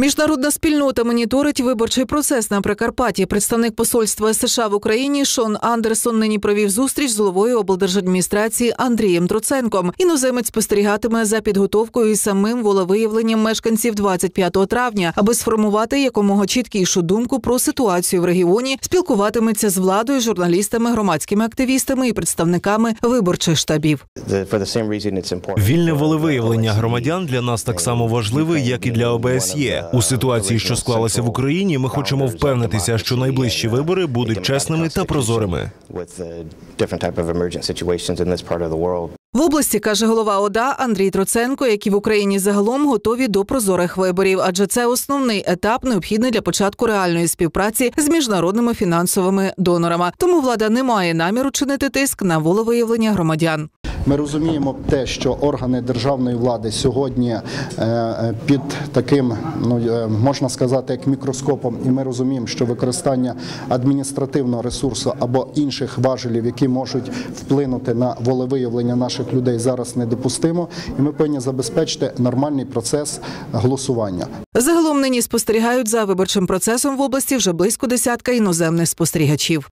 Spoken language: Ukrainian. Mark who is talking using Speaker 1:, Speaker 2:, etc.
Speaker 1: Міжнародна спільнота моніторить виборчий процес на Прикарпатті. Представник посольства США в Україні Шон Андерсон нині провів зустріч з головою облдержадміністрації Андрієм Троценком. Іноземець спостерігатиме за підготовкою і самим волевиявленням мешканців 25 травня, аби сформувати якомога чіткішу думку про ситуацію в регіоні. Спілкуватиметься з владою, журналістами, громадськими активістами і представниками виборчих штабів.
Speaker 2: Вільне волевиявлення громадян для нас так само важливе, як і для ОБСЄ. У ситуації, що склалася в Україні, ми хочемо впевнитися, що найближчі вибори будуть чесними та прозорими.
Speaker 1: В області каже голова ОДА Андрій Троценко, як і в Україні загалом готові до прозорих виборів, адже це основний етап, необхідний для початку реальної співпраці з міжнародними фінансовими донорами. Тому влада не має наміру чинити тиск на волевиявлення громадян.
Speaker 3: Ми розуміємо те, що органи державної влади сьогодні е, під таким, ну е, можна сказати, як мікроскопом, і ми розуміємо, що використання адміністративного ресурсу або інших важелів, які можуть вплинути на волевиявлення наших людей, зараз недопустимо, і ми повинні забезпечити нормальний процес голосування.
Speaker 1: Загалом нині спостерігають за виборчим процесом в області вже близько десятка іноземних спостерігачів.